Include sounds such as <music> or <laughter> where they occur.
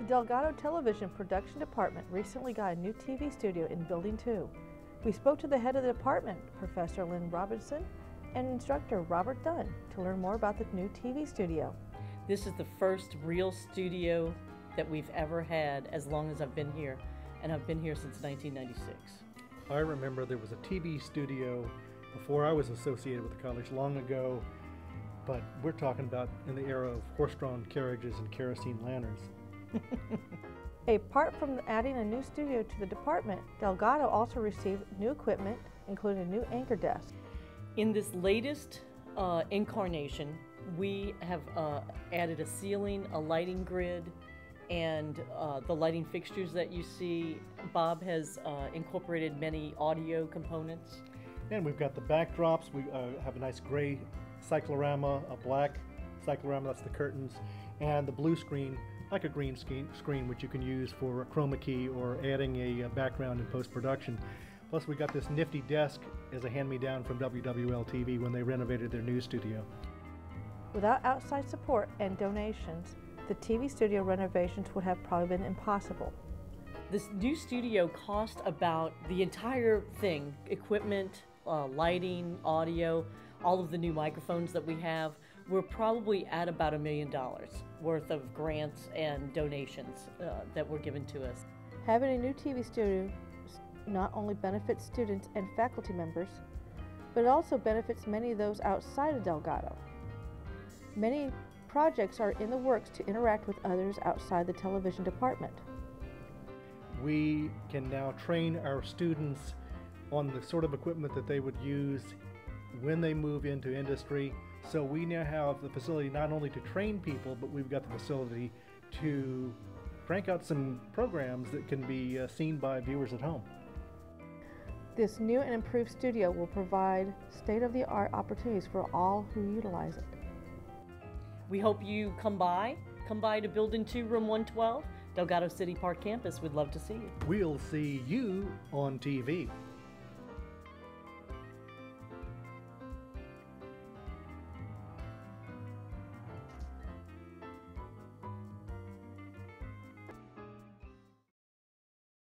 The Delgado Television Production Department recently got a new TV studio in Building 2. We spoke to the head of the department, Professor Lynn Robinson, and instructor Robert Dunn to learn more about the new TV studio. This is the first real studio that we've ever had as long as I've been here, and I've been here since 1996. I remember there was a TV studio before I was associated with the college long ago, but we're talking about in the era of horse-drawn carriages and kerosene lanterns. <laughs> Apart from adding a new studio to the department, Delgado also received new equipment, including a new anchor desk. In this latest uh, incarnation, we have uh, added a ceiling, a lighting grid, and uh, the lighting fixtures that you see. Bob has uh, incorporated many audio components. And we've got the backdrops. We uh, have a nice gray cyclorama, a black cyclorama, that's the curtains, and the blue screen like a green screen, which you can use for a chroma key or adding a background in post-production. Plus we got this nifty desk as a hand-me-down from WWL-TV when they renovated their news studio. Without outside support and donations, the TV studio renovations would have probably been impossible. This new studio cost about the entire thing, equipment, uh, lighting, audio, all of the new microphones that we have, we're probably at about a million dollars worth of grants and donations uh, that were given to us. Having a new TV studio not only benefits students and faculty members, but it also benefits many of those outside of Delgado. Many projects are in the works to interact with others outside the television department. We can now train our students on the sort of equipment that they would use when they move into industry. So we now have the facility not only to train people, but we've got the facility to crank out some programs that can be uh, seen by viewers at home. This new and improved studio will provide state-of-the-art opportunities for all who utilize it. We hope you come by. Come by to Building 2, Room 112, Delgado City Park campus. We'd love to see you. We'll see you on TV.